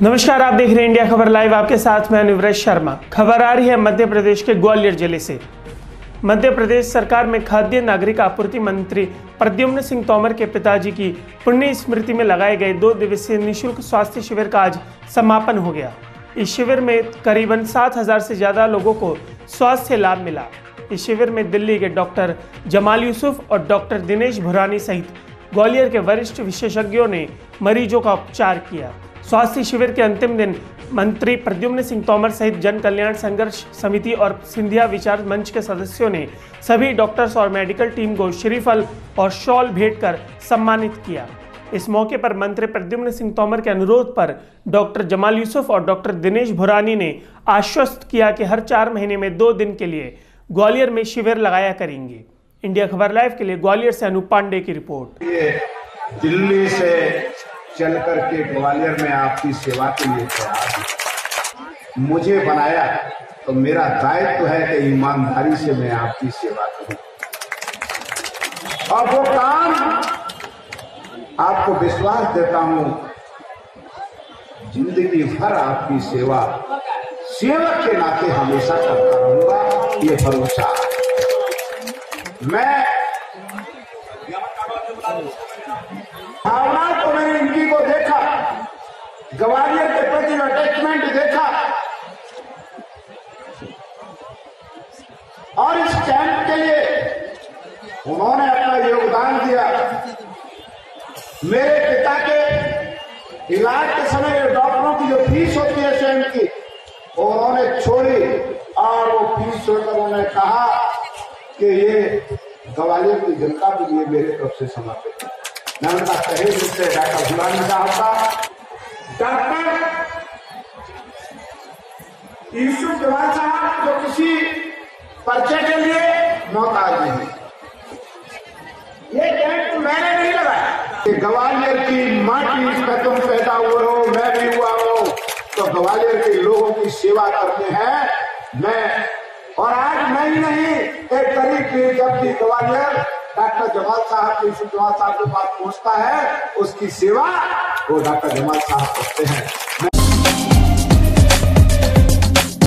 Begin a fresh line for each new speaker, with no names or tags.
नमस्कार, आप देख रहे हैं इंडिया खबर लाइव। आपके साथ मैं अनुव्रत शर्मा। खबर आ रही है मध्य प्रदेश के ग्वालियर ज़िले से। मध्य प्रदेश सरकार में खाद्य नागरिक आपूर्ति मंत्री प्रद्युम्न सिंह तोमर के पिताजी की पुण्य स्मृति में लगाए गए दो दिवसीय निशुल्क स्वास्थ्य शिविर का आज समापन हो गया। इस शिविर में करीबन सात हज़ार से ज़्यादा लोगों को स्वास्थ्य लाभ मिला। इस शिविर में दिल्ली के डॉक्टर जमाल यूसुफ और डॉक्टर दिनेश भुरानी सहित ग्वालियर के वरिष्ठ विशेषज्ञों ने मरीजों का उपचार किया। स्वास्थ्य शिविर के अंतिम दिन मंत्री प्रद्युम्न सिंह तोमर सहित जन कल्याण संघर्ष समिति और सिंधिया विचार मंच के सदस्यों ने सभी डॉक्टर्स और मेडिकल टीम को श्रीफल और शॉल भेंट कर सम्मानित किया। इस मौके पर मंत्री प्रद्युम्न सिंह तोमर के अनुरोध पर डॉक्टर जमाल यूसुफ और डॉक्टर दिनेश भुरानी ने आश्वस्त किया कि हर चार महीने में दो दिन के लिए ग्वालियर में शिविर लगाया करेंगे। इंडिया खबर लाइव के लिए ग्वालियर से अनूप पांडे की रिपोर्ट।
दिल्ली से चल करके ग्वालियर में आपकी सेवा के लिए तैयार। मुझे बनाया तो मेरा दायित्व तो है कि ईमानदारी से मैं आपकी सेवा करूँ और वो काम आपको विश्वास देता हूँ, ज़िंदगी भर आपकी सेवा सेवक के नाते हमेशा करता रहूँगा, ये भरोसा मैं भावना तो मैंने इनकी को देखा। ग्वालियर के प्रति अटैचमेंट देखा। और इस कैंप के लिए उन्होंने अपना योगदान दिया। मेरे पिता के इलाज के समय डॉक्टरों की जो फ़ीस होती है स्वयं की, उन्होंने छोड़ी और वो फ़ीस छोड़कर उन्होंने कहा कि ग्वालियर की जनता के लिए मेरे तरफ़ से समर्पित है। मैं उनका कहे जिससे डॉक्टर भुलानी साहब का डॉक्टर यूसुफ जवान साहब जो किसी पर्चे के लिए मोहताज नहीं ये कैंप मैंने नहीं लगाया। ग्वालियर की माटी इसमें तुम पैदा हुए हो, मैं भी हुआ हूँ। तो ग्वालियर के लोगों की सेवा करते हैं। मैं ही करीब जब भी ग्वालियर डॉक्टर जमाल साहब यूसुफ जमाल साहब के पास पहुँचता है, उसकी सेवा वो डॉक्टर जमाल साहब करते हैं।